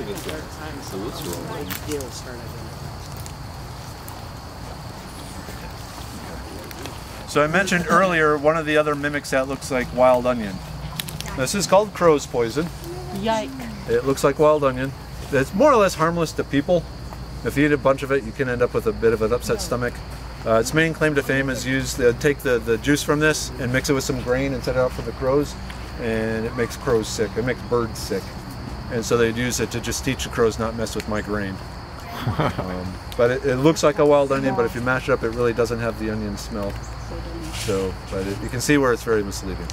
of it's there. So what's wrong? Deal start. So I mentioned earlier one of the other mimics that looks like wild onion. This is called crow's poison. Yike. It looks like wild onion. It's more or less harmless to people. If you eat a bunch of it, you can end up with a bit of an upset stomach. Uh, its main claim to fame is use uh, take the, the juice from this and mix it with some grain and set it out for the crows, and it makes crows sick. It makes birds sick, and so they'd use it to just teach the crows not mess with my grain. um, but it, it looks like a wild onion, but if you mash it up, it really doesn't have the onion smell. So, but it, you can see where it's very misleading.